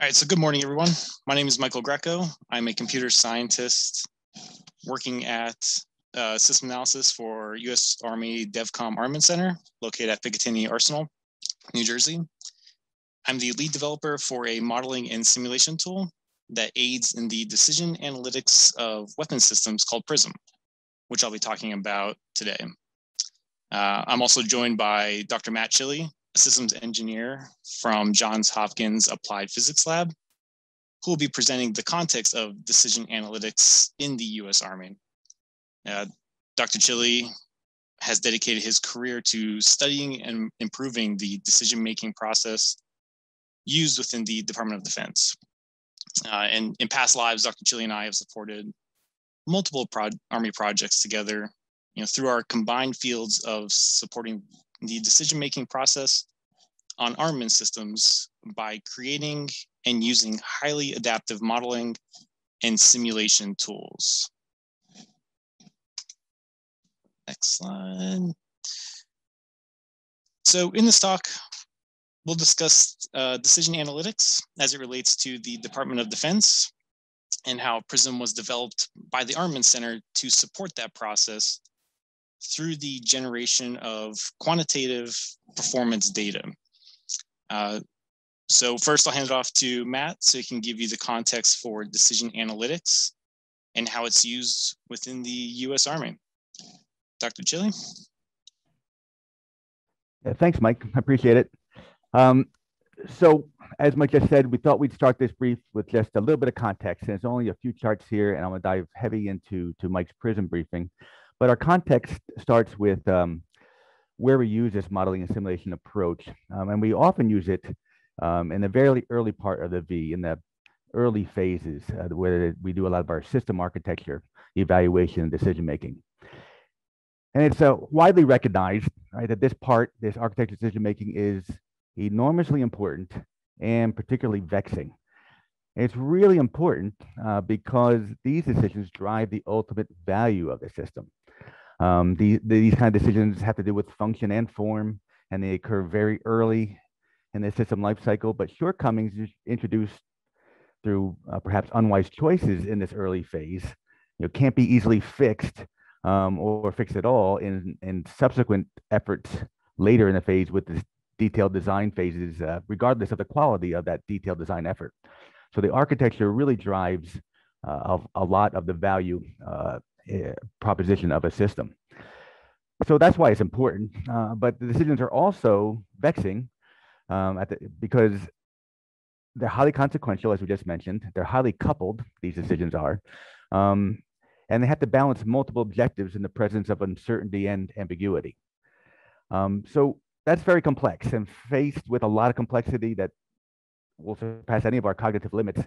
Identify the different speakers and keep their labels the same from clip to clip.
Speaker 1: All right, so good morning, everyone. My name is Michael Greco. I'm a computer scientist working at uh, system analysis for U.S. Army DEVCOM Armament Center, located at Picatinny Arsenal, New Jersey. I'm the lead developer for a modeling and simulation tool that aids in the decision analytics of weapon systems called PRISM, which I'll be talking about today. Uh, I'm also joined by Dr. Matt Cilli, systems engineer from Johns Hopkins Applied Physics Lab, who will be presenting the context of decision analytics in the US Army. Uh, Dr. Cilli has dedicated his career to studying and improving the decision-making process used within the Department of Defense. Uh, and in past lives, Dr. Cilli and I have supported multiple Army projects together, you know, through our combined fields of supporting the decision-making process on armament systems by creating and using highly adaptive modeling and simulation tools. Next slide. So in this talk, we'll discuss uh, decision analytics as it relates to the Department of Defense and how PRISM was developed by the Armament Center to support that process through the generation of quantitative performance data. Uh, so first I'll hand it off to Matt so he can give you the context for decision analytics and how it's used within the US Army. Dr. Cilli?
Speaker 2: Yeah, thanks, Mike. I appreciate it. Um, so as Mike just said, we thought we'd start this brief with just a little bit of context. And it's only a few charts here, and I'm gonna dive heavy into to Mike's PRISM briefing. But our context starts with um, where we use this modeling and simulation approach. Um, and we often use it um, in the very early part of the V, in the early phases, uh, where we do a lot of our system architecture, evaluation, and decision making. And it's uh, widely recognized right, that this part, this architecture decision making, is enormously important and particularly vexing. it's really important uh, because these decisions drive the ultimate value of the system. Um, the, these kind of decisions have to do with function and form, and they occur very early in the system lifecycle, but shortcomings introduced through uh, perhaps unwise choices in this early phase you know, can't be easily fixed um, or fixed at all in, in subsequent efforts later in the phase with the detailed design phases, uh, regardless of the quality of that detailed design effort. So the architecture really drives uh, a, a lot of the value uh, uh, proposition of a system. So that's why it's important. Uh, but the decisions are also vexing um, the, because they're highly consequential, as we just mentioned. They're highly coupled, these decisions are. Um, and they have to balance multiple objectives in the presence of uncertainty and ambiguity. Um, so that's very complex and faced with a lot of complexity that will surpass any of our cognitive limits.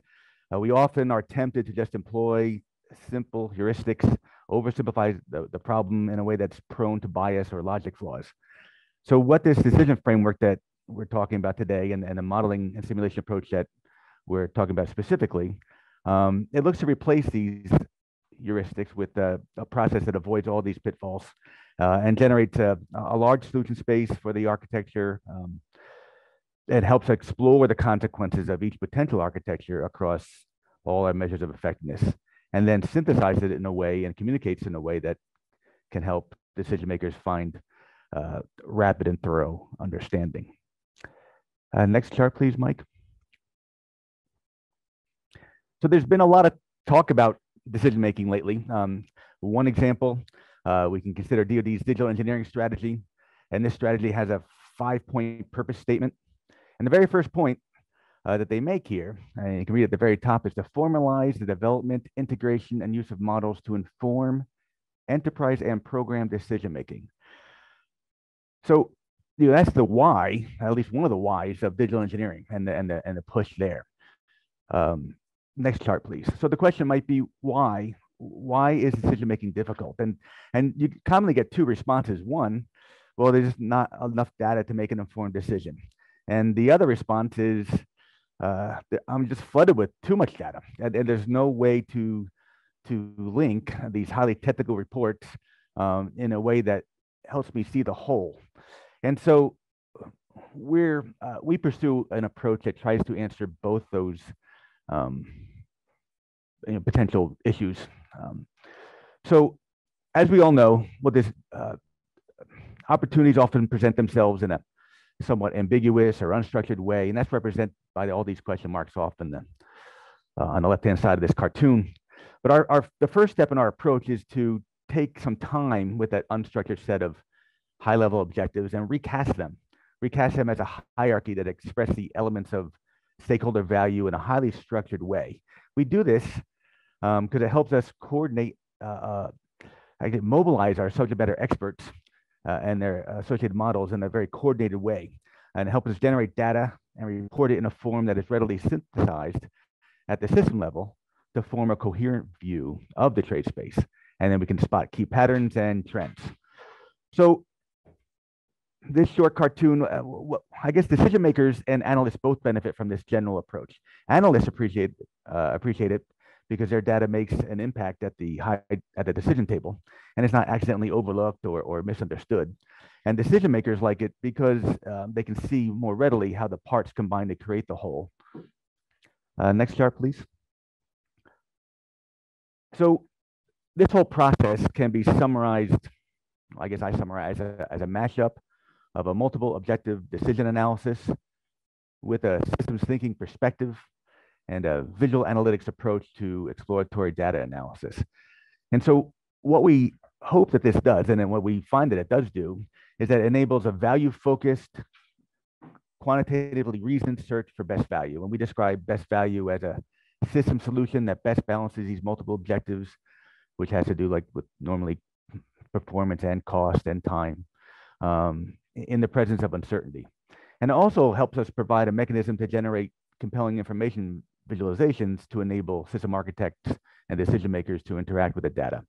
Speaker 2: Uh, we often are tempted to just employ simple heuristics, oversimplifies the, the problem in a way that's prone to bias or logic flaws. So what this decision framework that we're talking about today and, and the modeling and simulation approach that we're talking about specifically, um, it looks to replace these heuristics with a, a process that avoids all these pitfalls uh, and generates a, a, large solution space for the architecture. Um, it helps explore the consequences of each potential architecture across all our measures of effectiveness and then synthesize it in a way and communicates in a way that can help decision makers find uh, rapid and thorough understanding. Uh, next chart, please, Mike. So there's been a lot of talk about decision making lately. Um, one example, uh, we can consider DoD's digital engineering strategy. And this strategy has a five point purpose statement. And the very first point uh, that they make here, and you can read at the very top, is to formalize the development, integration, and use of models to inform enterprise and program decision making. So you know, that's the why, at least one of the whys of digital engineering and the, and the, and the push there. Um, next chart, please. So the question might be why? Why is decision making difficult? And, and you commonly get two responses. One, well, there's not enough data to make an informed decision. And the other response is, uh, I'm just flooded with too much data, and, and, there's no way to to link these highly technical reports um, in a way that helps me see the whole. And so, we're uh, we pursue an approach that tries to answer both those um, you know, potential issues. Um, so, as we all know, what this uh, opportunities often present themselves in a somewhat ambiguous or unstructured way, and that's represented by all these question marks off in the, uh, on the left-hand side of this cartoon. But our, our the first step in our approach is to take some time with that unstructured set of high-level objectives and recast them, recast them as a hierarchy that express the elements of stakeholder value in a highly structured way. We do this because um, it helps us coordinate, uh, uh, mobilize our subject matter experts uh, and their associated models in a very coordinated way and help us generate data and report it in a form that is readily synthesized at the system level to form a coherent view of the trade space. And then we can spot key patterns and trends. So this short cartoon, uh, I guess decision makers and analysts both benefit from this general approach. Analysts appreciate uh, appreciate it because their data makes an impact at the high at the decision table, and it's not accidentally overlooked or, or misunderstood. And decision makers like it because um, they can see more readily how the parts combine to create the whole. Uh, next chart, please. So this whole process can be summarized, I guess I summarize a, as a mashup of a multiple objective decision analysis with a systems thinking perspective and a visual analytics approach to exploratory data analysis. And so what we hope that this does, and then what we find that it does do, is that it enables a value-focused, quantitatively reasoned search for best value. And we describe best value as a system solution that best balances these multiple objectives, which has to do like with normally performance and cost and time um, in the presence of uncertainty. And it also helps us provide a mechanism to generate compelling information visualizations to enable system architects and decision makers to interact with the data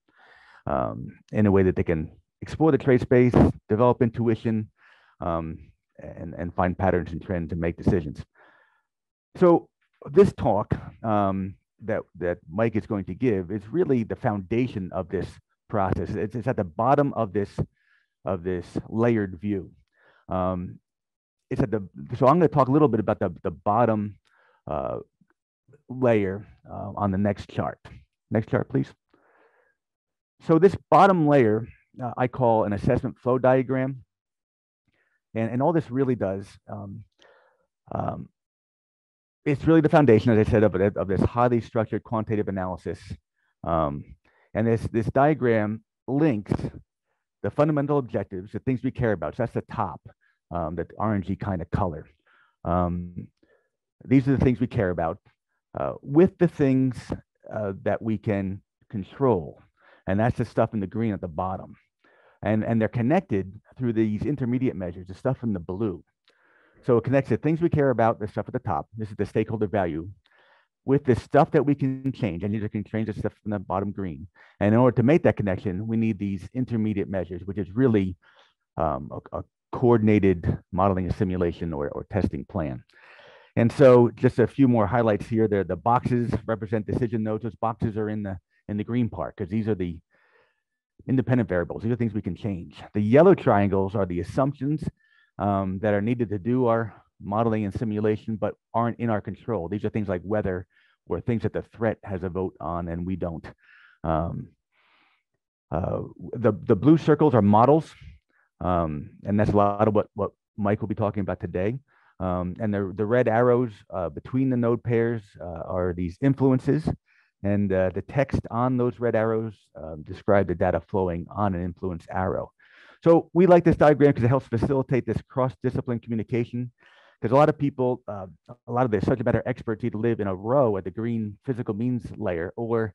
Speaker 2: um, in a way that they can explore the trade space, develop intuition, um, and, and find patterns and trends and make decisions. So this talk um, that, that Mike is going to give is really the foundation of this process. It's, it's at the bottom of this, of this layered view. Um, it's at the, so I'm going to talk a little bit about the, the bottom uh, layer uh, on the next chart. Next chart, please. So this bottom layer, uh, I call an assessment flow diagram. And, and all this really does, um, um, it's really the foundation, as I said, of, of this highly structured quantitative analysis. Um, and this, this diagram links the fundamental objectives, the things we care about. So that's the top, um, that orangey kind of color. Um, these are the things we care about uh, with the things uh, that we can control. And that's the stuff in the green at the bottom. And, and they're connected through these intermediate measures, the stuff in the blue. So it connects the things we care about, the stuff at the top. This is the stakeholder value with the stuff that we can change. And these are can change the stuff in the bottom green. And in order to make that connection, we need these intermediate measures, which is really um, a, a, coordinated modeling and simulation or, or testing plan. And so just a few more highlights here. There, the boxes represent decision nodes. Those boxes are in the in the green part because these are the independent variables. These are things we can change. The yellow triangles are the assumptions um, that are needed to do our modeling and simulation, but aren't in our control. These are things like weather or things that the threat has a vote on and we don't. Um, uh, the, the blue circles are models, um, and that's a lot of what, what Mike will be talking about today. Um, and the, the red arrows uh, between the node pairs uh, are these influences. And uh, the text on those red arrows um, describe the data flowing on an influence arrow. So we like this diagram because it helps facilitate this cross-discipline communication. Because a lot of people, uh, a lot of the subject matter experts either live in a row at the green physical means layer or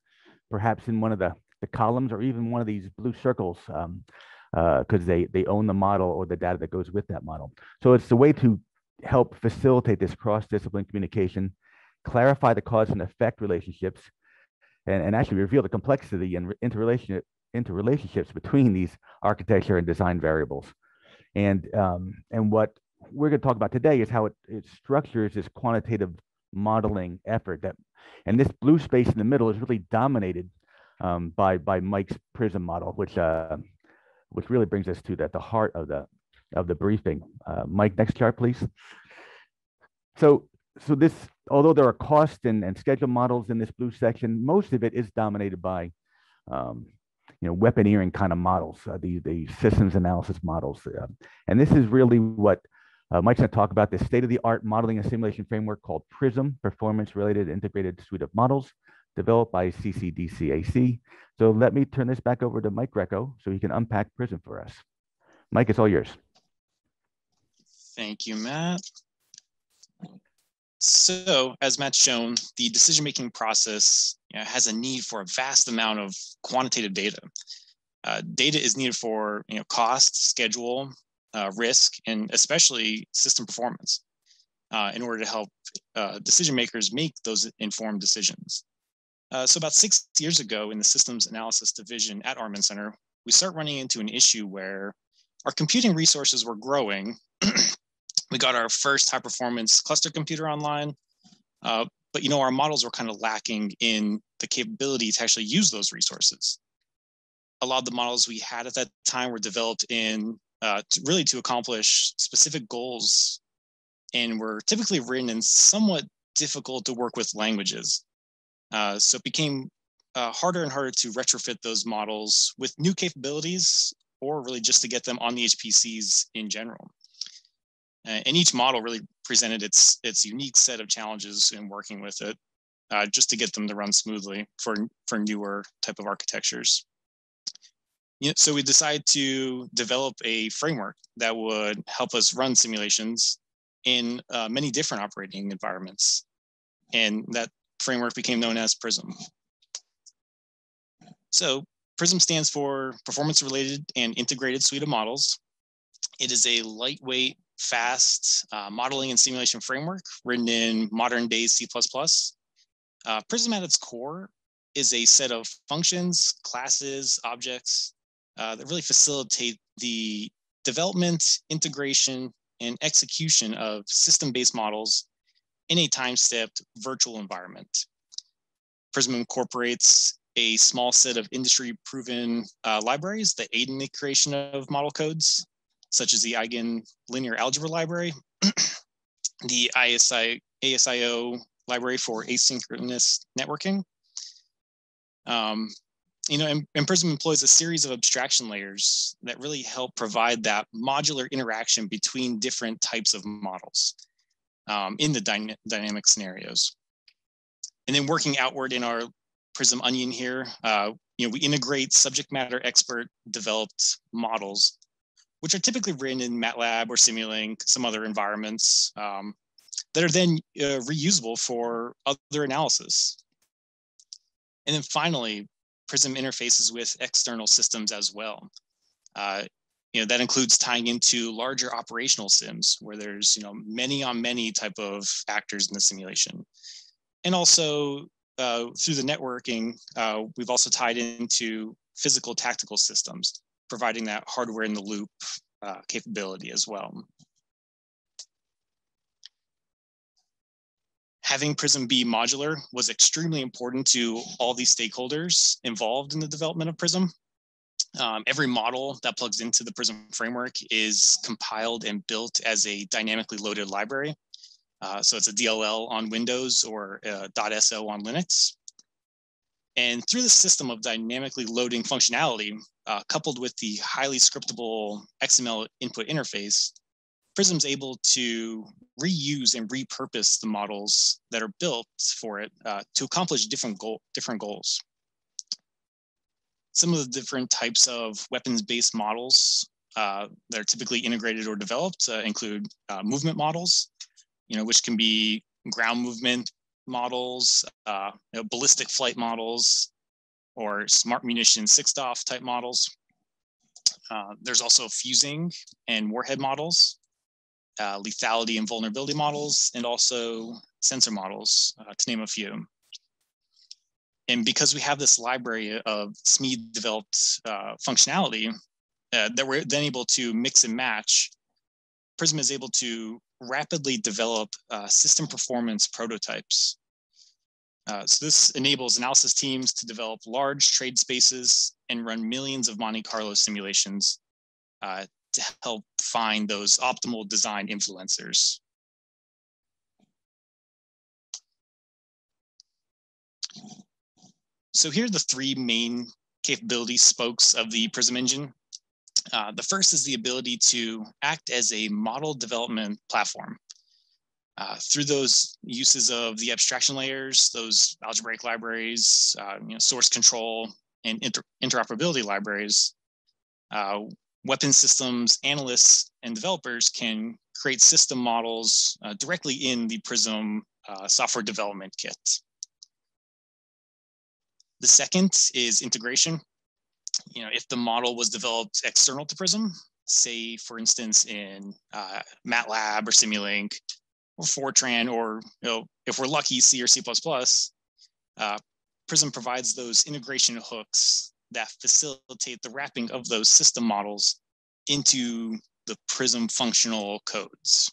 Speaker 2: perhaps in one of the, the columns or even one of these blue circles because um, uh, they, they own the model or the data that goes with that model. So it's a way to help facilitate this cross-discipline communication, clarify the cause and effect relationships, and, and actually reveal the complexity and interrelationship interrelationships between these architecture and design variables. And, um, and what we're going to talk about today is how it, it structures this quantitative modeling effort that, and this blue space in the middle is really dominated um, by, by Mike's PRISM model, which, uh, which really brings us to the, the heart of the, of the briefing. Uh, Mike, next chart, please. So, so this, although there are cost and, and schedule models in this blue section, most of it is dominated by, um, you know, weaponeering kind of models, uh, the, the systems analysis models. Uh, and this is really what uh, Mike's to talk about, the state-of-the-art modeling and simulation framework called PRISM, Performance-Related Integrated Suite of Models, developed by CCDCAC. So let me turn this back over to Mike Greco so he can unpack PRISM for us. Mike, it's all yours.
Speaker 1: Thank you, Matt. So as Matt's shown, the decision-making process you know, has a need for a vast amount of quantitative data. Uh, data is needed for you know, cost, schedule, uh, risk, and especially system performance uh, in order to help uh, decision makers make those informed decisions. Uh, so about six years ago in the systems analysis division at Armament Center, we start running into an issue where our computing resources were growing we got our first high performance cluster computer online. Uh, but you know, our models were kind of lacking in the capability to actually use those resources. A lot of the models we had at that time were developed in uh, to really to accomplish specific goals and were typically written in somewhat difficult to work with languages. Uh, so it became uh, harder and harder to retrofit those models with new capabilities or really just to get them on the HPCs in general. Uh, and each model really presented its its unique set of challenges in working with it, uh, just to get them to run smoothly for for newer type of architectures. You know, so we decided to develop a framework that would help us run simulations in uh, many different operating environments, and that framework became known as PRISM. So PRISM stands for Performance Related and Integrated Suite of Models. It is a lightweight fast uh, modeling and simulation framework written in modern day C++. Uh, Prism at its core is a set of functions, classes, objects uh, that really facilitate the development, integration, and execution of system-based models in a time-stepped virtual environment. Prism incorporates a small set of industry-proven uh, libraries that aid in the creation of model codes, such as the Eigen linear algebra library, the ISI, ASIO library for asynchronous networking. Um, you know, and, and, Prism employs a series of abstraction layers that really help provide that modular interaction between different types of models um, in the dyna dynamic scenarios. And then working outward in our Prism Onion here, uh, you know, we integrate subject matter expert developed models which are typically written in MATLAB or Simulink, some other environments um, that are then uh, reusable for other analysis. And then finally, Prism interfaces with external systems as well. Uh, you know, that includes tying into larger operational sims where there's, you know, many on many type of actors in the simulation. And also uh, through the networking, uh, we've also tied into physical tactical systems providing that hardware in the loop uh, capability as well. Having Prism be modular was extremely important to all these stakeholders involved in the development of Prism. Um, every model that plugs into the Prism framework is compiled and built as a dynamically loaded library. Uh, so it's a DLL on Windows or uh, .so on Linux. And through the system of dynamically loading functionality, uh, coupled with the highly scriptable XML input interface, Prism's able to reuse and repurpose the models that are built for it uh, to accomplish different, goal, different goals. Some of the different types of weapons-based models uh, that are typically integrated or developed uh, include uh, movement models, you know, which can be ground movement models, uh, you know, ballistic flight models, or smart munition SIGINT type models. Uh, there's also fusing and warhead models, uh, lethality and vulnerability models, and also sensor models, uh, to name a few. And because we have this library of SME developed uh, functionality uh, that we're then able to mix and match, Prism is able to rapidly develop uh, system performance prototypes uh, so this enables analysis teams to develop large trade spaces and run millions of Monte Carlo simulations uh, to help find those optimal design influencers. So here are the three main capability spokes of the Prism engine. Uh, the first is the ability to act as a model development platform. Uh, through those uses of the abstraction layers, those algebraic libraries, uh, you know, source control, and inter interoperability libraries, uh, weapon systems analysts and developers can create system models uh, directly in the Prism uh, software development kit. The second is integration. You know, if the model was developed external to Prism, say for instance in uh, MATLAB or Simulink Fortran, or you know, if we're lucky, C or C++, uh, Prism provides those integration hooks that facilitate the wrapping of those system models into the Prism functional codes.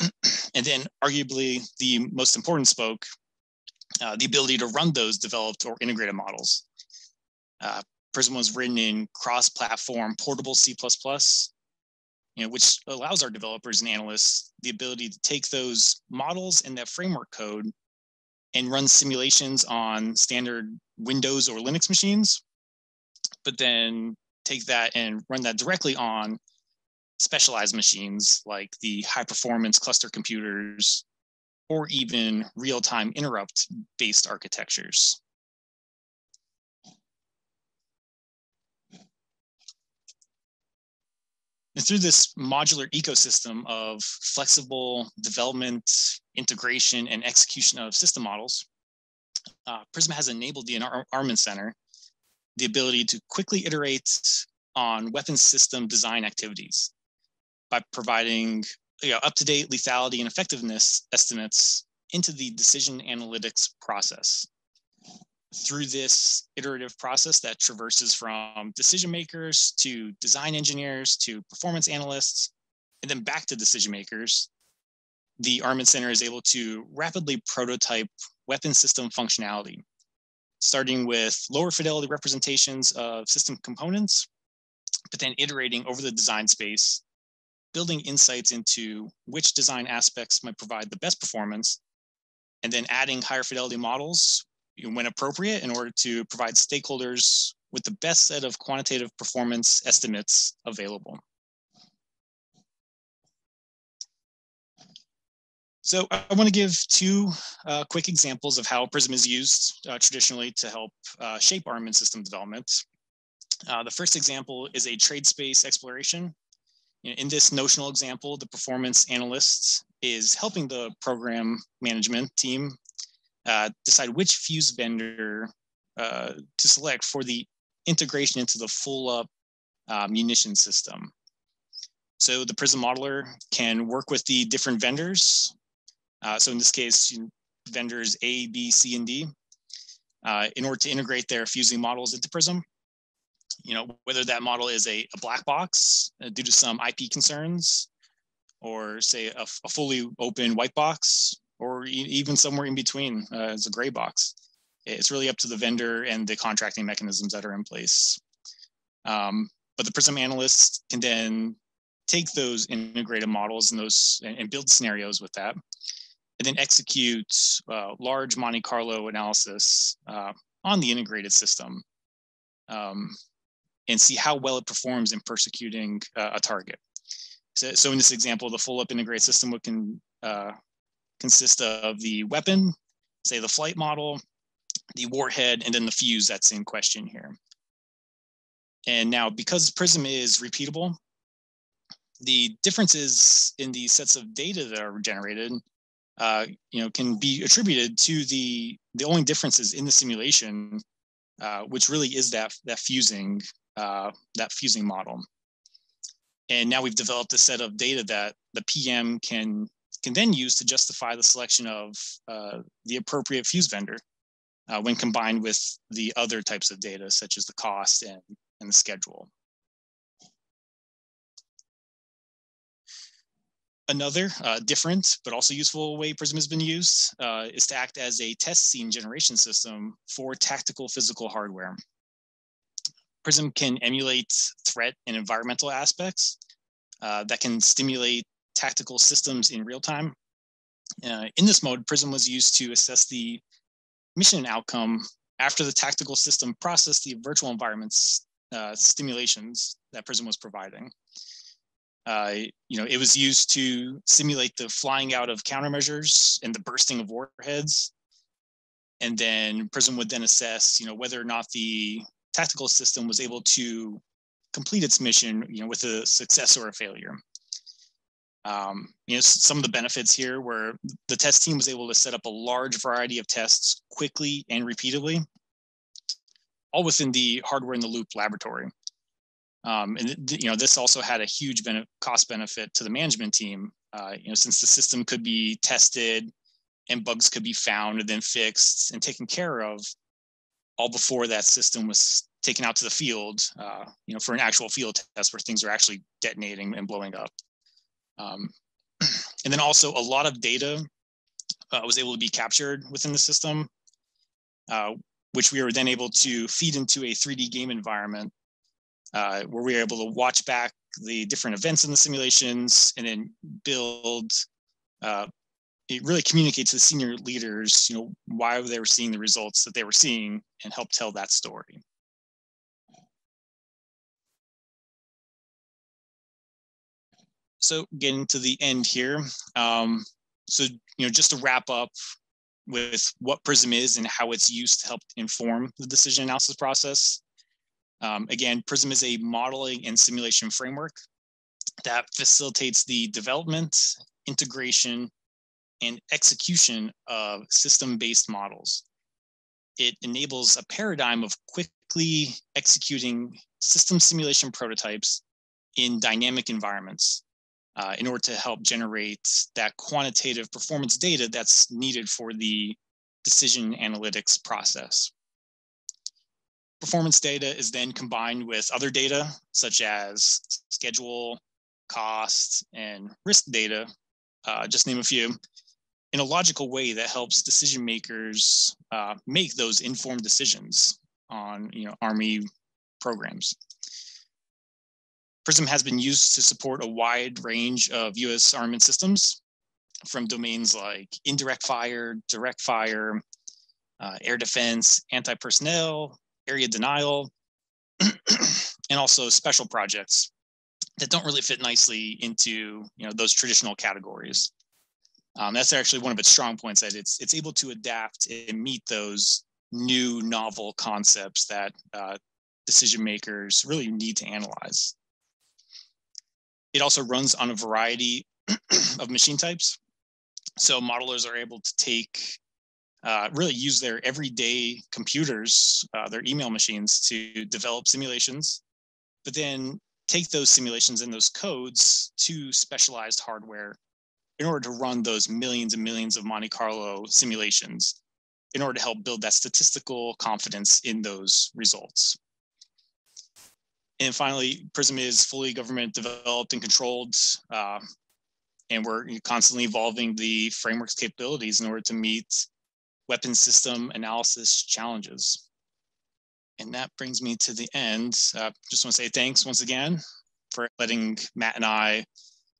Speaker 1: and then arguably the most important spoke uh, the ability to run those developed or integrated models. Uh, Prism was written in cross-platform portable C++, you know, which allows our developers and analysts the ability to take those models and that framework code and run simulations on standard Windows or Linux machines, but then take that and run that directly on specialized machines like the high performance cluster computers or even real-time interrupt-based architectures. And through this modular ecosystem of flexible development, integration, and execution of system models, uh, Prisma has enabled the Armament Center the ability to quickly iterate on weapons system design activities by providing you know, up-to-date lethality and effectiveness estimates into the decision analytics process. Through this iterative process that traverses from decision makers to design engineers to performance analysts, and then back to decision makers, the Armament Center is able to rapidly prototype weapon system functionality, starting with lower fidelity representations of system components, but then iterating over the design space building insights into which design aspects might provide the best performance, and then adding higher fidelity models when appropriate in order to provide stakeholders with the best set of quantitative performance estimates available. So I want to give two uh, quick examples of how PRISM is used uh, traditionally to help uh, shape armament system development. Uh, the first example is a trade space exploration in this notional example, the performance analyst is helping the program management team uh, decide which fuse vendor uh, to select for the integration into the full up uh, munition system. So the Prism modeler can work with the different vendors. Uh, so in this case, vendors A, B, C, and D uh, in order to integrate their fusing models into Prism you know, whether that model is a, a black box due to some IP concerns, or say a, a fully open white box, or even somewhere in between uh, as a gray box. It's really up to the vendor and the contracting mechanisms that are in place. Um, but the Prism analyst can then take those integrated models and those and, and build scenarios with that, and then execute uh, large Monte Carlo analysis uh, on the integrated system. Um, and see how well it performs in persecuting uh, a target. So, so, in this example, the full up integrated system can uh, consist of the weapon, say the flight model, the warhead, and then the fuse that's in question here. And now because PRISM is repeatable, the differences in the sets of data that are generated uh, you know, can be attributed to the, the only differences in the simulation, uh, which really is that, that fusing uh, that fusing model. And now we've developed a set of data that the PM can, can then use to justify the selection of uh, the appropriate fuse vendor uh, when combined with the other types of data, such as the cost and, and the schedule. Another uh, different but also useful way PRISM has been used uh, is to act as a test scene generation system for tactical physical hardware. Prism can emulate threat and environmental aspects uh, that can stimulate tactical systems in real time. Uh, in this mode, Prism was used to assess the mission outcome after the tactical system processed the virtual environments uh, stimulations that Prism was providing. Uh, you know, it was used to simulate the flying out of countermeasures and the bursting of warheads. And then Prism would then assess, you know, whether or not the tactical system was able to complete its mission, you know, with a success or a failure. Um, you know, some of the benefits here were the test team was able to set up a large variety of tests quickly and repeatedly, all within the hardware in the loop laboratory. Um, and you know, this also had a huge benefit, cost benefit to the management team. Uh, you know, since the system could be tested and bugs could be found and then fixed and taken care of, all before that system was taken out to the field. Uh, you know, for an actual field test where things are actually detonating and blowing up. Um, and then also a lot of data uh, was able to be captured within the system, uh, which we were then able to feed into a 3D game environment uh, where we were able to watch back the different events in the simulations and then build uh, it really communicates to the senior leaders you know why they were seeing the results that they were seeing and help tell that story so getting to the end here um, so you know just to wrap up with what prism is and how it's used to help inform the decision analysis process um, again, PRISM is a modeling and simulation framework that facilitates the development, integration, and execution of system-based models. It enables a paradigm of quickly executing system simulation prototypes in dynamic environments uh, in order to help generate that quantitative performance data that's needed for the decision analytics process. Performance data is then combined with other data such as schedule, cost, and risk data, uh, just name a few, in a logical way that helps decision makers uh, make those informed decisions on you know, Army programs. PRISM has been used to support a wide range of US armament systems from domains like indirect fire, direct fire, uh, air defense, anti-personnel, area denial, and also special projects that don't really fit nicely into you know those traditional categories. Um, that's actually one of its strong points that it's it's able to adapt and meet those new novel concepts that uh, decision makers really need to analyze. It also runs on a variety of machine types. So modelers are able to take uh, really use their everyday computers, uh, their email machines to develop simulations, but then take those simulations and those codes to specialized hardware in order to run those millions and millions of Monte Carlo simulations in order to help build that statistical confidence in those results. And finally, PRISM is fully government developed and controlled. Uh, and we're constantly evolving the framework's capabilities in order to meet weapon system analysis challenges. And that brings me to the end. Uh, just want to say thanks once again for letting Matt and I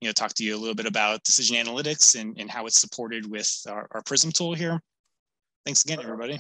Speaker 1: you know, talk to you a little bit about decision analytics and, and how it's supported with our, our PRISM tool here. Thanks again, everybody.